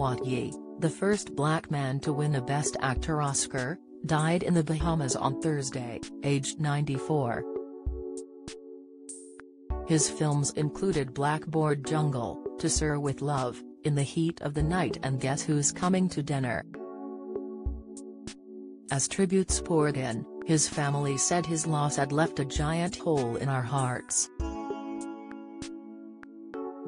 Poitier, the first black man to win a Best Actor Oscar, died in the Bahamas on Thursday, aged 94. His films included Blackboard Jungle, To Sir with Love, In the Heat of the Night and Guess Who's Coming to Dinner. As tributes poured in, his family said his loss had left a giant hole in our hearts.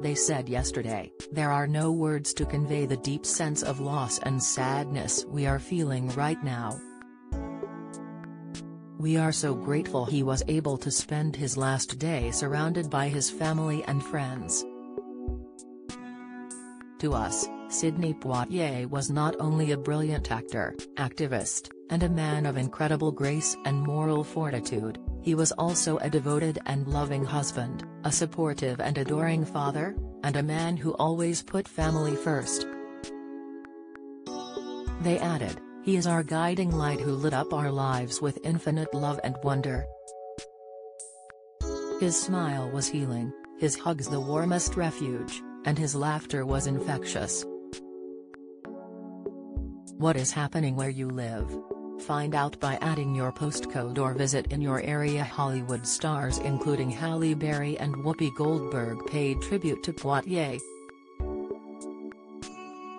They said yesterday, there are no words to convey the deep sense of loss and sadness we are feeling right now. We are so grateful he was able to spend his last day surrounded by his family and friends. To us, Sidney Poitier was not only a brilliant actor, activist, and a man of incredible grace and moral fortitude, he was also a devoted and loving husband, a supportive and adoring father, and a man who always put family first. They added, he is our guiding light who lit up our lives with infinite love and wonder. His smile was healing, his hugs the warmest refuge, and his laughter was infectious. What is happening where you live? Find out by adding your postcode or visit in your area Hollywood stars including Halle Berry and Whoopi Goldberg paid tribute to Poitier.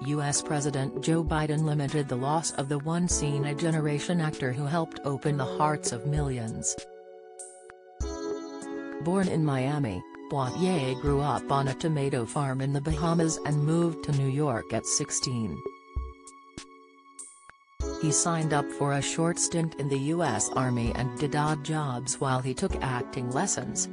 U.S. President Joe Biden lamented the loss of the once-in-a-generation actor who helped open the hearts of millions. Born in Miami, Poitier grew up on a tomato farm in the Bahamas and moved to New York at 16. He signed up for a short stint in the U.S. Army and did odd jobs while he took acting lessons.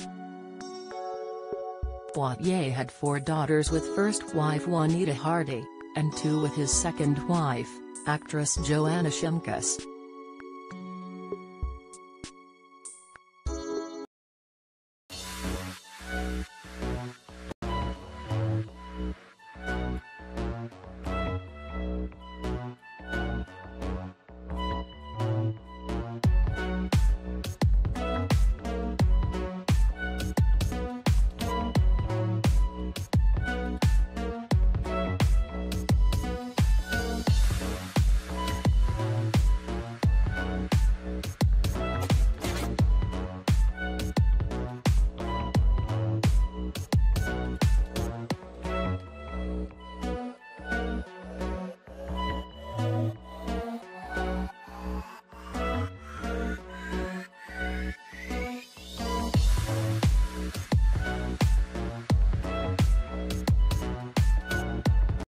Poitier had four daughters with first wife Juanita Hardy, and two with his second wife, actress Joanna Shimkus.